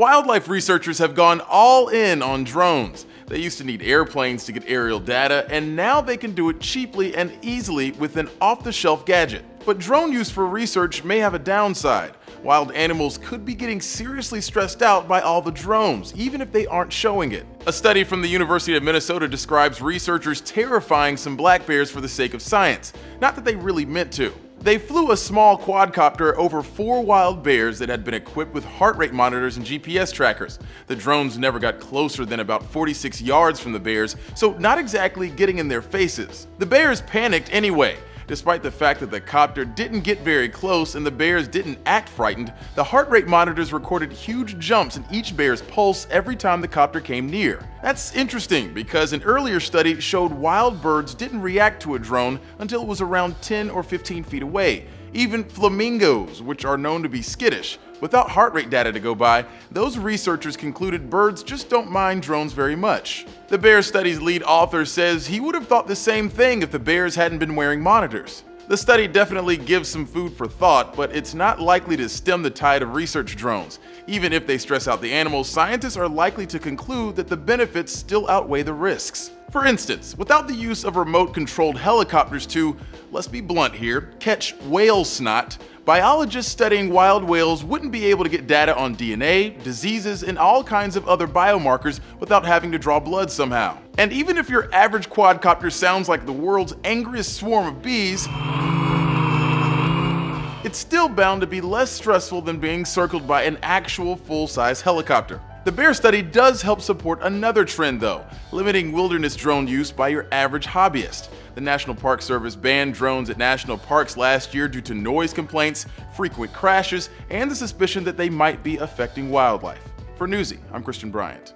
Wildlife researchers have gone all in on drones. They used to need airplanes to get aerial data, and now they can do it cheaply and easily with an off-the-shelf gadget. But drone use for research may have a downside. Wild animals could be getting seriously stressed out by all the drones, even if they aren't showing it. A study from the University of Minnesota describes researchers terrifying some black bears for the sake of science, not that they really meant to. They flew a small quadcopter over four wild bears that had been equipped with heart rate monitors and GPS trackers. The drones never got closer than about 46 yards from the bears, so not exactly getting in their faces. The bears panicked anyway, Despite the fact that the copter didn't get very close and the bears didn't act frightened, the heart rate monitors recorded huge jumps in each bear's pulse every time the copter came near. That's interesting because an earlier study showed wild birds didn't react to a drone until it was around 10 or 15 feet away. Even flamingos, which are known to be skittish, Without heart rate data to go by, those researchers concluded birds just don't mind drones very much. The bear study's lead author says he would have thought the same thing if the bears hadn't been wearing monitors. The study definitely gives some food for thought, but it's not likely to stem the tide of research drones. Even if they stress out the animals, scientists are likely to conclude that the benefits still outweigh the risks. For instance, without the use of remote-controlled helicopters to, let's be blunt here, catch whale snot, biologists studying wild whales wouldn't be able to get data on DNA, diseases, and all kinds of other biomarkers without having to draw blood somehow. And even if your average quadcopter sounds like the world's angriest swarm of bees, it's still bound to be less stressful than being circled by an actual full-size helicopter. The bear study does help support another trend though, limiting wilderness drone use by your average hobbyist. The National Park Service banned drones at national parks last year due to noise complaints, frequent crashes, and the suspicion that they might be affecting wildlife. For Newsy, I'm Christian Bryant.